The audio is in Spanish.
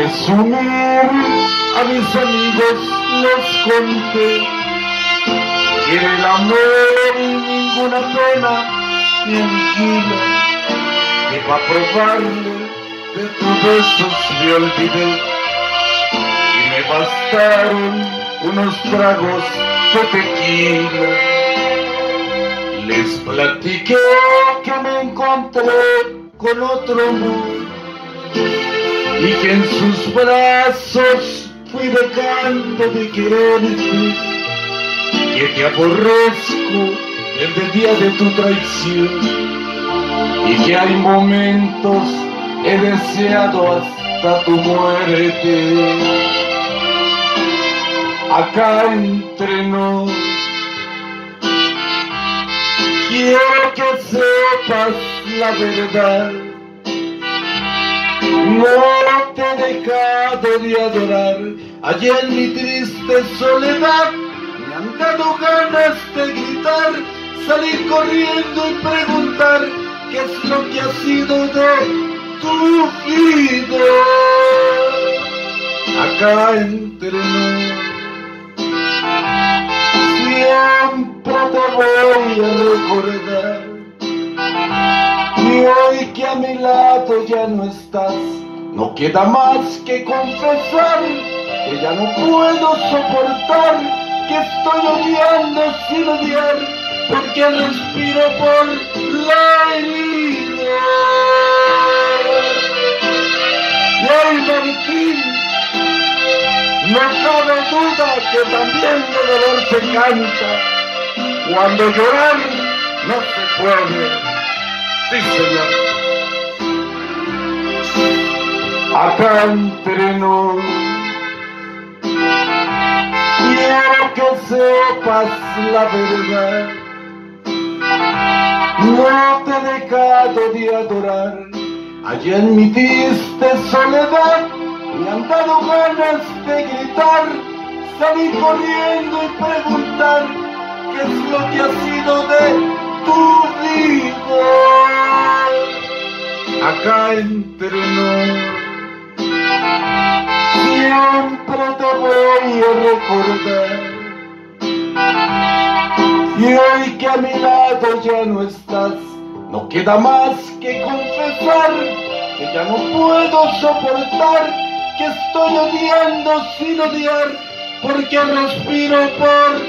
presumir a mis amigos los conté. Que el amor y ninguna pena me aniquila que pa' probarle de tus besos me olvidé. Y me bastaron unos tragos de tequila. Les platiqué que me encontré con otro amor y que en sus brazos fui dejando de quererte, que te aborrezco el día de tu traición. Y que hay momentos he deseado hasta tu muerte. Acá entre nos quiero que sepas la verdad. No te he dejado de adorar, allí en mi triste soledad me han dado ganas de gritar, salir corriendo y preguntar qué es lo que ha sido de tu vida. Acá entre nos, siempre te voy a recordar. Y hoy que a mi lado ya no estás, no queda más que confesar que ya no puedo soportar, que estoy odiando sin odiar, porque respiro por la herida. Y ay Martín, no cabe duda que también de dolor se canta, cuando llorar no se puede. Sí, señor. Acá entre nos quiero que sepas la verdad. No te he dejado de adorar. Allí en mi triste soledad me han dado ganas de gritar, salir corriendo y preguntar qué es lo que ha sido de tu vida. Acá entre siempre te voy a recordar. Y hoy que a mi lado ya no estás, no queda más que confesar que ya no puedo soportar, que estoy odiando sin odiar, porque respiro por